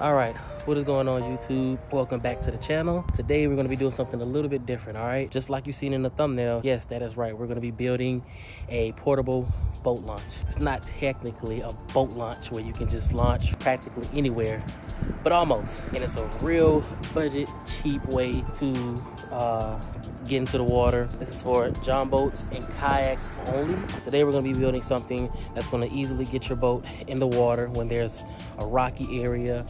all right what is going on youtube? Welcome back to the channel. Today we're going to be doing something a little bit different all right? Just like you've seen in the thumbnail. Yes that is right. We're going to be building a portable boat launch. It's not technically a boat launch where you can just launch practically anywhere but almost. And it's a real budget cheap way to uh, get into the water. This is for john boats and kayaks only. Today we're gonna be building something that's gonna easily get your boat in the water when there's a rocky area,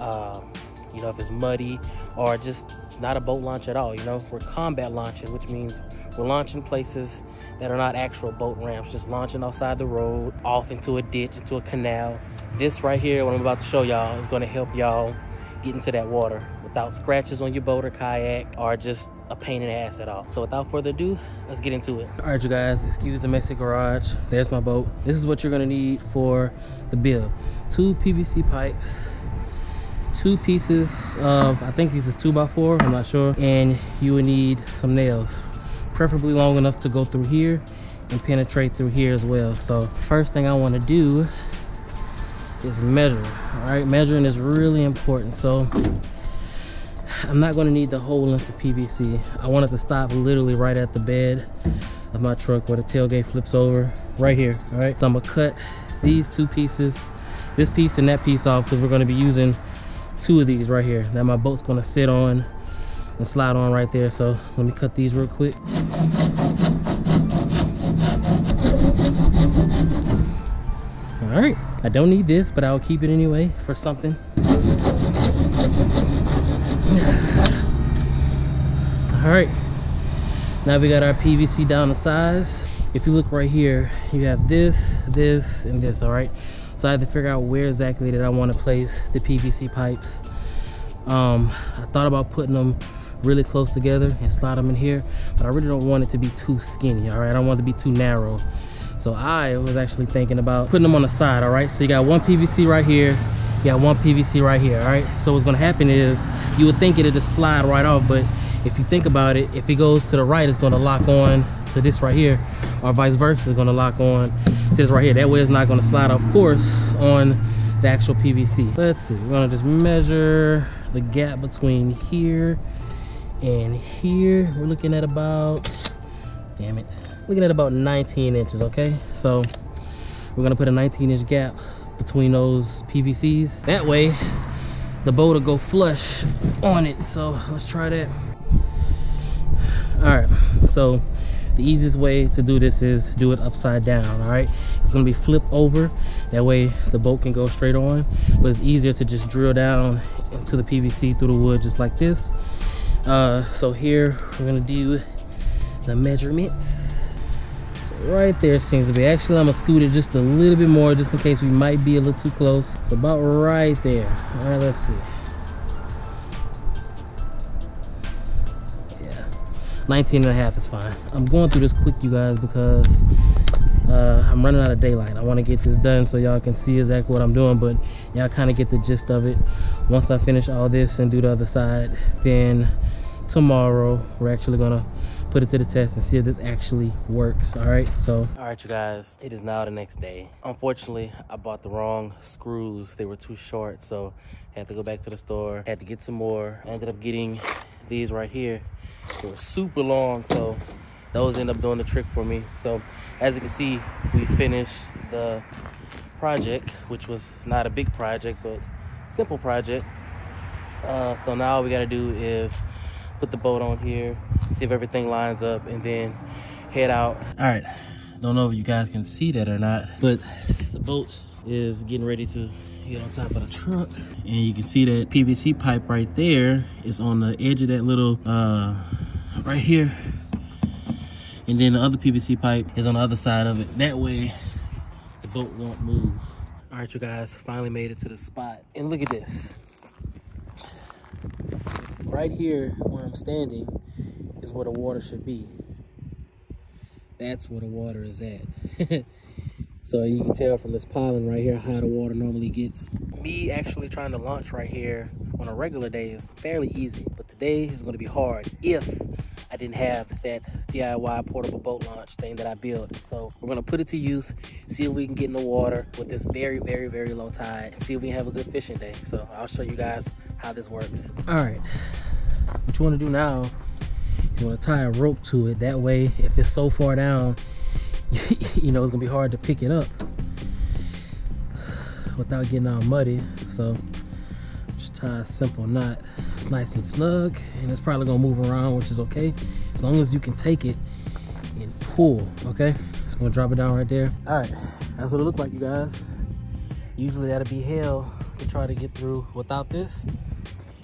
um, you know, if it's muddy or just not a boat launch at all, you know. We're combat launching, which means we're launching places that are not actual boat ramps, just launching outside the road, off into a ditch, into a canal. This right here, what I'm about to show y'all, is gonna help y'all get into that water without scratches on your boat or kayak or just a pain in the ass at all. So without further ado, let's get into it. All right, you guys, excuse the messy garage. There's my boat. This is what you're gonna need for the build. Two PVC pipes, two pieces of, I think this is two by four, I'm not sure. And you will need some nails, preferably long enough to go through here and penetrate through here as well. So first thing I wanna do is measure, all right? Measuring is really important. So I'm not gonna need the whole length of PVC. I want it to stop literally right at the bed of my truck where the tailgate flips over, right here, all right? So I'm gonna cut these two pieces, this piece and that piece off because we're gonna be using two of these right here that my boat's gonna sit on and slide on right there. So let me cut these real quick. All right, I don't need this, but I'll keep it anyway for something. All right. Now we got our pvc down to size. If you look right here you have this this and this all right? So i had to figure out where exactly that i want to place the pvc pipes. Um i thought about putting them really close together and slide them in here but i really don't want it to be too skinny all right? I don't want it to be too narrow. So i was actually thinking about putting them on the side all right? So you got one pvc right here got one pvc right here all right? So what's to happen is you would think it'd just slide right off but if you think about it if it goes to the right it's to lock on to this right here or vice versa it's going to lock on to this right here. That way it's not to slide off course on the actual pvc let's see we're to just measure the gap between here and here. We're looking at about damn it looking at about 19 inches okay? So we're to put a 19 inch gap between those pvcs that way the boat will go flush on it. So let's try that. All right so the easiest way to do this is do it upside down all right? It's to be flipped over. That way the boat can go straight on. But it's easier to just drill down into the pvc through the wood just like this. Uh, so here we're to do the measurements right there seems to be. Actually i'm gonna scoot it just a little bit more just in case we might be a little too close. It's about right there. All right let's see. 19 and a half is fine. I'm going through this quick you guys because uh, i'm running out of daylight. I want to get this done so y'all can see exactly what i'm doing but y'all kind of get the gist of it. Once i finish all this and do the other side then tomorrow we're actually gonna put it to the test and see if this actually works all right? So all right you guys it is now the next day. Unfortunately i bought the wrong screws. They were too short so I had to go back to the store. Had to get some more. I ended up getting these right here. They were super long, so those end up doing the trick for me. So as you can see, we finished the project, which was not a big project, but simple project. Uh, so now all we gotta do is put the boat on here, see if everything lines up, and then head out. All right, don't know if you guys can see that or not, but the boat is getting ready to get on top of the truck. And you can see that PVC pipe right there is on the edge of that little, uh, right here. And then the other PVC pipe is on the other side of it. That way, the boat won't move. All right, you guys, finally made it to the spot. And look at this. Right here where I'm standing is where the water should be. That's where the water is at. So you can tell from this pollen right here how the water normally gets. Me actually trying to launch right here on a regular day is fairly easy, but today is gonna be hard if I didn't have that DIY portable boat launch thing that I built. So we're gonna put it to use, see if we can get in the water with this very, very, very low tide, see if we can have a good fishing day. So I'll show you guys how this works. All right, what you wanna do now you wanna tie a rope to it. That way, if it's so far down, you know, it's gonna be hard to pick it up without getting all muddy. So just tie a simple knot. It's nice and snug and it's probably gonna move around, which is okay. As long as you can take it and pull, okay? So I'm gonna drop it down right there. All right, that's what it looked like, you guys. Usually that'd be hell to try to get through without this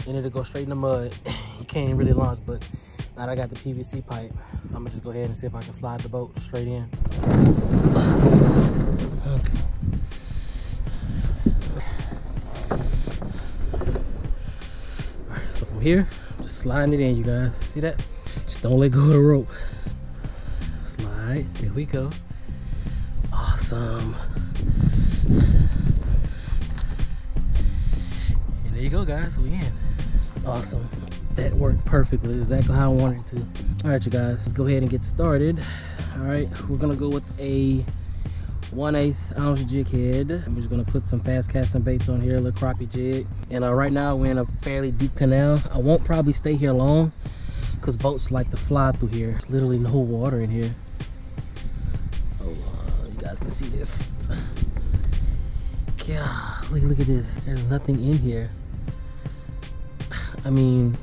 and it'll go straight in the mud. you can't really launch, but now that I got the PVC pipe, I'm gonna just go ahead and see if I can slide the boat straight in. Okay. So from here, just sliding it in, you guys. See that? Just don't let go of the rope. Slide, there we go. Awesome. And there you go, guys, we in. Awesome that worked perfectly. Exactly how i wanted to. All right you guys let's go ahead and get started. All right we're gonna go with a 1 8 ounce jig head. I'm just gonna put some Fast Castin Baits on here a little crappie jig. And uh, right now we're in a fairly deep canal. I won't probably stay here long because boats like to fly through here. There's literally no water in here. Oh uh, you guys can see this. Look, look at this. There's nothing in here. I mean,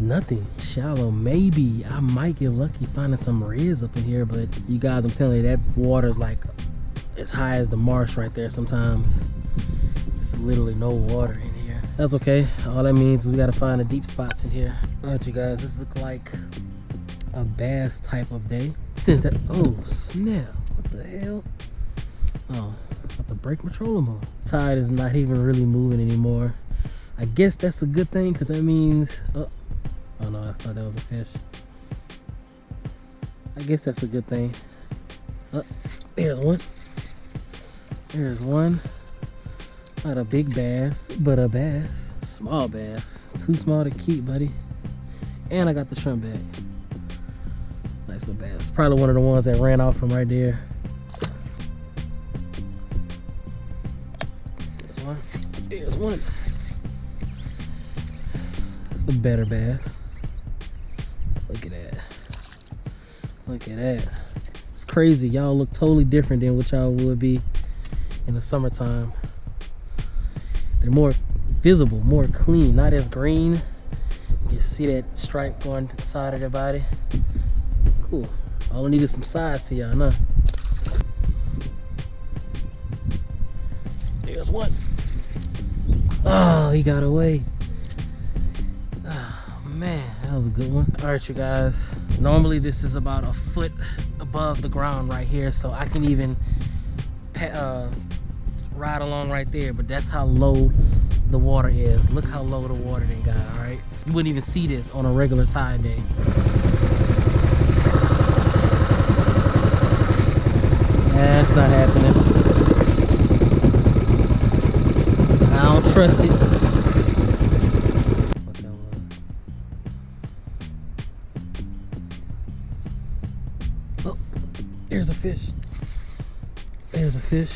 nothing. Shallow maybe. I might get lucky finding some reds up in here but you guys i'm telling you that water's like as high as the marsh right there sometimes. It's literally no water in here. That's okay. All that means is we got to find the deep spots in here. All right you guys this look like a bass type of day. Since that oh snap. What the hell? Oh got to break my trolling tide is not even really moving anymore. I guess that's a good thing because that means oh, Oh no, I thought that was a fish. I guess that's a good thing. Oh, there's one. There's one. Not a big bass, but a bass. Small bass. Too small to keep, buddy. And I got the shrimp back. Nice little bass. Probably one of the ones that ran off from right there. There's one. There's one. It's a better bass. Look at that. Look at that. It's crazy. Y'all look totally different than what y'all would be in the summertime. They're more visible, more clean, not as green. You see that stripe going to the side of their body. Cool. All I need is some size to y'all, huh? There's one. Oh, he got away. Man that was a good one. All right you guys. Normally this is about a foot above the ground right here so i can even uh, ride along right there but that's how low the water is. Look how low the water then got all right? You wouldn't even see this on a regular tide day. That's not happening. I don't trust it fish. There's a fish.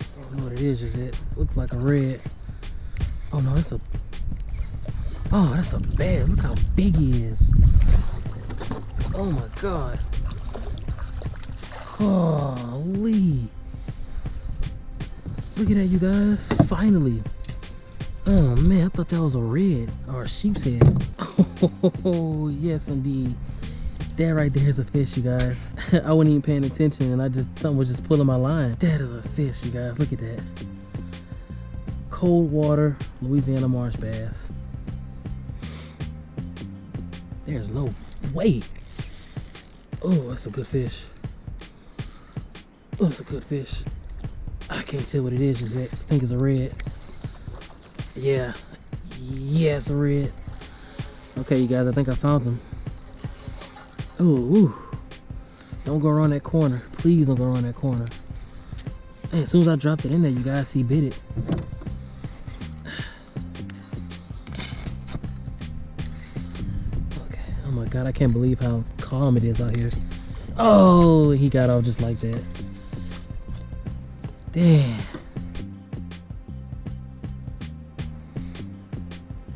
I don't know what it is, is it? Looks like a red. Oh no, that's a Oh, that's a bass. Look how big he is. Oh my god. Holy. Look at that, you guys. Finally. Oh man, I thought that was a red or a sheep's head. Oh, yes indeed that right there is a fish you guys. I wasn't even paying attention and i just something was just pulling my line. That is a fish you guys. Look at that. Cold water louisiana marsh bass. There's no way. Oh that's a good fish. Oh that's a good fish. I can't tell what it is yet. I think it's a red. Yeah. Yeah it's a red. Okay you guys i think i found them Oh, don't go around that corner. Please don't go around that corner. Hey, as soon as I dropped it in there, you guys see bit it. Okay. Oh my god, I can't believe how calm it is out here. Oh, he got off just like that. Damn.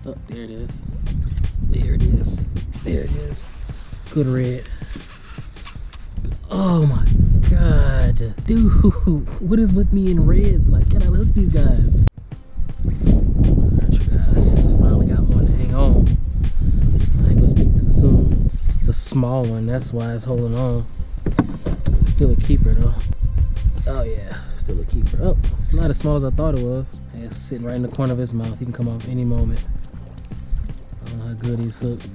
Oh, there it is. There it is. There it is. Good red. Oh my god. Dude, what is with me in reds? Like, can I hook these guys? Finally got one to hang on. I ain't gonna speak too soon. It's a small one, that's why it's holding on. Still a keeper though. Oh yeah, still a keeper. Oh, it's not as small as I thought it was. It's sitting right in the corner of his mouth. He can come off any moment. I don't know how good he's hooked.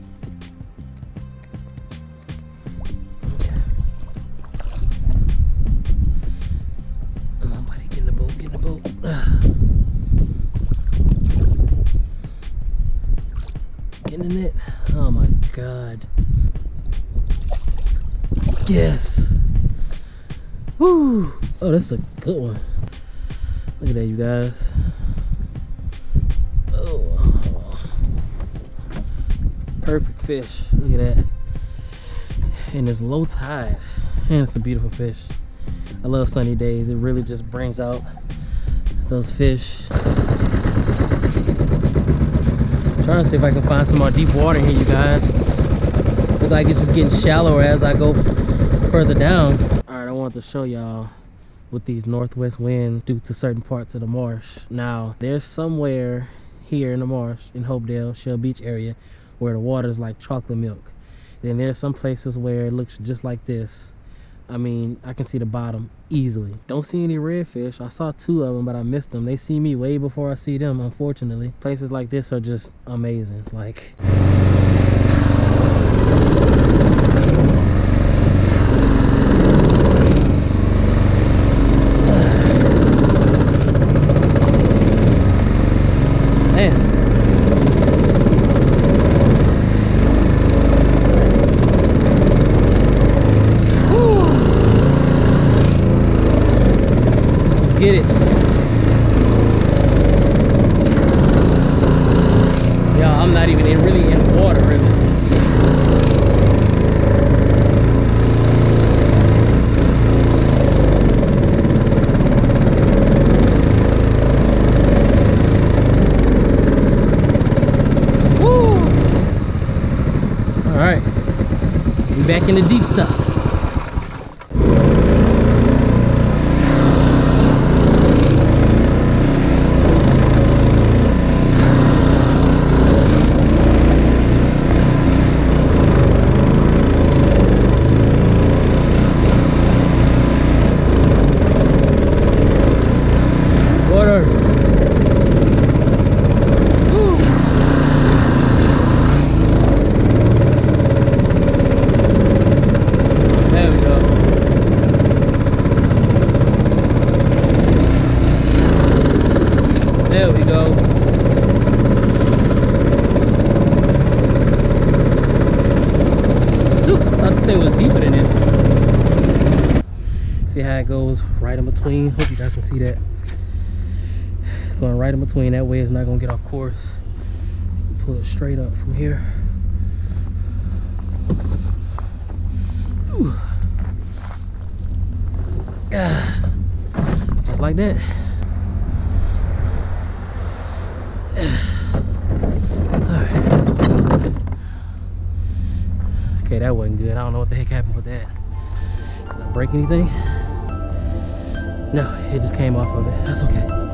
Yes. Woo. Oh, that's a good one. Look at that, you guys. Oh. Perfect fish. Look at that. And it's low tide. And it's a beautiful fish. I love sunny days. It really just brings out those fish. trying to see if I can find some more deep water here, you guys. Looks like it's just getting shallower as I go further down. All right, I wanted to show y'all with these northwest winds due to certain parts of the marsh. Now, there's somewhere here in the marsh in Hopedale, Shell Beach area, where the water is like chocolate milk. Then there's some places where it looks just like this. I mean, I can see the bottom easily. Don't see any redfish. I saw two of them, but I missed them. They see me way before I see them, unfortunately. Places like this are just amazing. Like... get it. Yeah, I'm not even in really in water really. Woo! All right, we back in the deep stuff. There we go. Ooh, I thought this thing was deeper than this. See how it goes right in between. Hope you guys can see that. It's going right in between. That way it's not going to get off course. Pull it straight up from here. Ooh. Yeah. Just like that. Okay, that wasn't good. I don't know what the heck happened with that. Did I break anything? No, it just came off of it. That's okay.